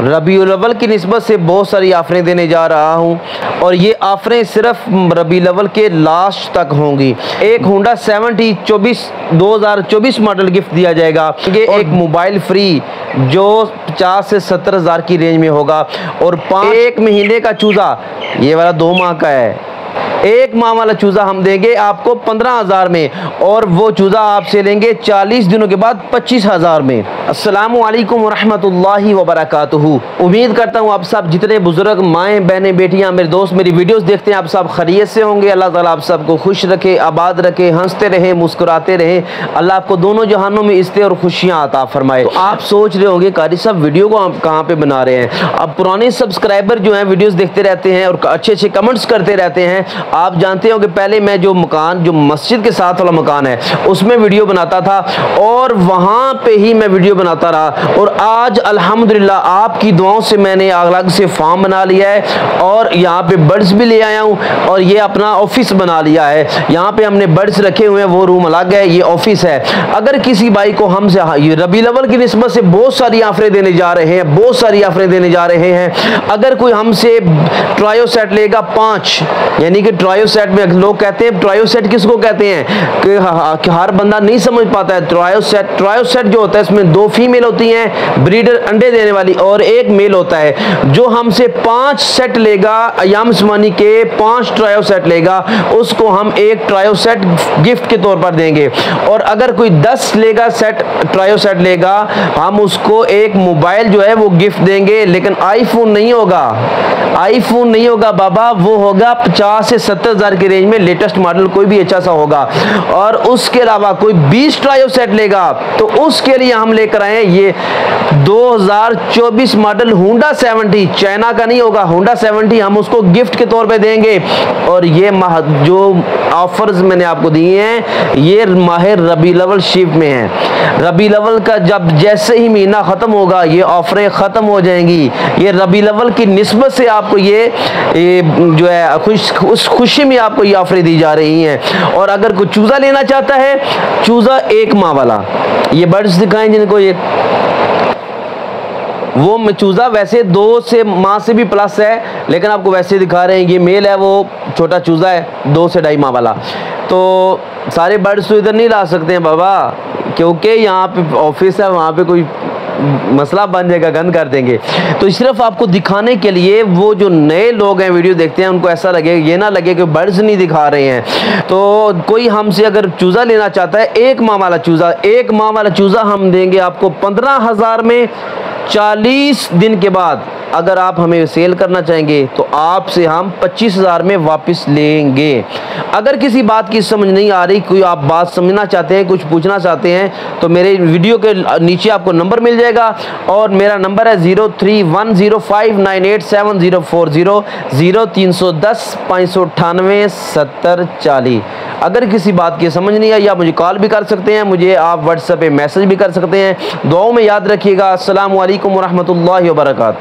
रबी अव्वल की नस्बत से बहुत सारी आफरें देने जा रहा हूँ और ये आफरें सिर्फ़ रबी अव्वल के लास्ट तक होंगी। एक होंडा सेवेंटी चौबीस दो हज़ार चौबीस मॉडल गिफ्ट दिया जाएगा। ये एक मोबाइल फ्री जो पचास से सत्तर हज़ार की रेंज में होगा। और पाँच एक महीने का चूज़ा ये वाला दो माह का है। एक माह वाला चूज़ा हम देंगे आपको पंद्रह हज़ार में, और वो चूज़ा आपसे लेंगे चालीस दिनों के बाद पच्चीस हज़ार में। असलकम वरहमतुल्लाहि वबरकातुहू। उम्मीद करता हूँ आप सब जितने बुज़ुर्ग माएँ, बहनें, बेटियाँ, मेरे दोस्त, मेरी वीडियोस देखते हैं, आप सब खरीत से होंगे। अल्लाह ताला आप सबको खुश रखे, आबाद रखे, हँसते रहें, मुस्कुराते रहें। अल्लाह आपको दोनों जहानों में इसते और खुशियाँ आता फरमाए। तो आप सोच रहे होंगे, कारी साहब, वीडियो को आप कहाँ पर बना रहे हैं? अब पुराने सब्सक्राइबर जो हैं वीडियोज़ देखते रहते हैं और अच्छे अच्छे कमेंट्स करते रहते हैं। आप जानते हो कि पहले मैं जो मकान, जो मस्जिद के साथ वाला मकान है, उसमें वीडियो बनाता था और वहाँ पे ही मैं वीडियो बनाता रहा। और आज, अल्हम्दुलिल्लाह, आपकी दुआओं से मैंने अलग से फार्म बना लिया है और यहाँ पे बर्ड्स भी ले आया हूँ और ये अपना ऑफ़िस बना लिया है। यहाँ पे हमने बर्ड्स रखे हुए हैं, वो रूम अलग है, ये ऑफ़िस है। अगर किसी भाई को हमसे रबी लवल की नस्बत से बहुत सारी आफरें देने जा रहे हैं, बहुत सारी आफरें देने जा रहे हैं। अगर कोई हमसे ट्रायो सेट लेगा पाँच, यानी कि ट्रायो सेट में लोग कहते हैं ट्रायो सेट किसको कहते हैं? कि हर बंदा नहीं समझ पाता है। ट्रायो सेट ट्रायो सेट जो होता है, इसमें दो फीमेल होती हैं ब्रीडर अंडे देने वाली और एक मेल होता है। जो हमसे पाँच सेट लेगा, अयाम उस्मानी के पाँच ट्रायो सेट लेगा, उसको हम एक ट्रायो सेट गिफ्ट के तौर पर देंगे। और अगर कोई दस लेगा सेट ट्रायो सेट लेगा, हम उसको एक मोबाइल जो है, वो गिफ्ट देंगे, लेकिन आईफोन नहीं होगा। आईफोन नहीं होगा बाबा, वो होगा पचास से सत्तर हज़ार की रेंज में लेटेस्ट मॉडल कोई भी अच्छा सा होगा। और उसके अलावा कोई बीस ट्रायो सेट लेगा तो उसके लिए हम लेकर आए ये 2024 मॉडल होंडा 70 चाइना का नहीं होगा होंडा 70 हम उसको गिफ्ट के तौर पे देंगे। और ये जो ऑफर्स मैंने आपको दिए हैं, ये माहिर रबी लवल शिप में है। रबी लवल का जब जैसे ही महीना ख़त्म होगा, ये ऑफरें ख़त्म हो जाएँगी। ये रबी लवल की नस्बत से आपको ये, ये जो है खुश उस खुशी में आपको ये ऑफरें दी जा रही हैं। और अगर कोई चूज़ा लेना चाहता है चूज़ा एक माह वाला। ये बर्ड्स दिखाएँ जिनको ये। वो चूज़ा वैसे दो से माह से भी प्लस है लेकिन आपको वैसे दिखा रहे हैं ये मेल है वो छोटा चूज़ा है दो से ढाई माह वाला। तो सारे बर्ड्स तो इधर नहीं ला सकते हैं बाबा क्योंकि यहाँ पे ऑफ़िस है वहाँ पे कोई मसला बन जाएगा, गंद कर देंगे। तो सिर्फ़ आपको दिखाने के लिए वो जो नए लोग हैं, वीडियो देखते हैं, उनको ऐसा लगे, ये ना लगे कि बर्ड्स नहीं दिखा रहे हैं। तो कोई हमसे अगर चूज़ा लेना चाहता है, एक माह वाला चूज़ा, एक माह वाला चूज़ा हम देंगे आपको पंद्रह हज़ार में चालीस दिन के बाद। अगर आप हमें सेल करना चाहेंगे तो आपसे हम पच्चीस हज़ार में वापस लेंगे। अगर किसी बात की समझ नहीं आ रही, कोई आप बात समझना चाहते हैं, कुछ पूछना चाहते हैं तो मेरे वीडियो के नीचे आपको नंबर मिल जाएगा और मेरा नंबर है zero three one zero five nine eight seven zero four zero zero तीन सौ दस पाँच सौ अट्ठानवे सत्तर चालीस। अगर किसी बात की समझ नहीं आई, आप मुझे कॉल भी कर सकते हैं, मुझे आप व्हाट्सएप पे मैसेज भी कर सकते हैं। दुआओं में याद रखिएगा। असल वरहमल वर्का